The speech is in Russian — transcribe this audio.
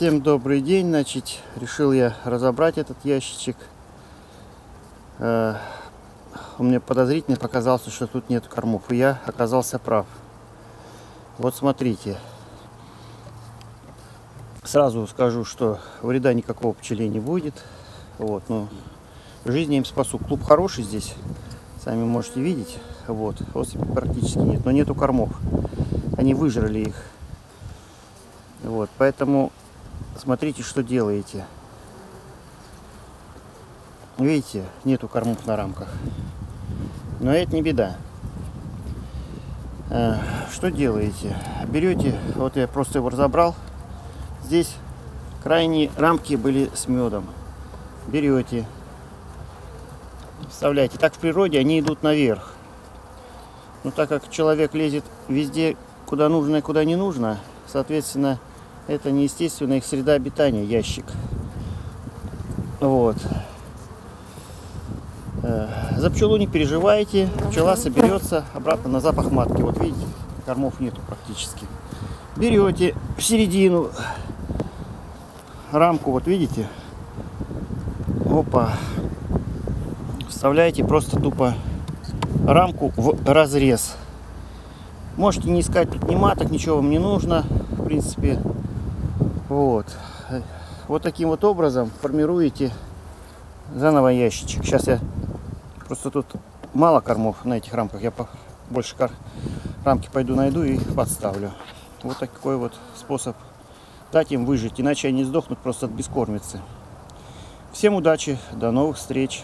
Всем добрый день. Значит, решил я разобрать этот ящичек. Э, Он мне подозрительно показался, что тут нет кормов. И я оказался прав. Вот смотрите. Сразу скажу, что вреда никакого пчеле не будет. Вот, ну, жизнь им спасу. Клуб хороший здесь. Сами можете видеть. Вот, особи практически нет. Но нету кормов. Они выжрали их. Вот, поэтому смотрите, что делаете. Видите, нету кормов на рамках. Но это не беда. Э, Что делаете? Берете, вот я просто его разобрал. Здесь крайние рамки были с медом. Берете, вставляете. Так в природе они идут наверх. Но так как человек лезет везде, куда нужно и куда не нужно, соответственно, это неестественная их среда обитания, ящик. Вот. Э, За пчелу не переживайте, пчела соберется обратно на запах матки. Вот видите, кормов нету практически. Берете в середину рамку, вот видите, опа, вставляете просто тупо рамку в разрез. Можете не искать ни маток, ничего вам не нужно, в принципе. Вот. Вот таким вот образом формируете заново ящичек. Сейчас я просто тут мало кормов на этих рамках. Я больше кар... рамки пойду найду и подставлю. Вот такой вот способ дать им выжить. Иначе они сдохнут просто от бескормицы. Всем удачи, до новых встреч.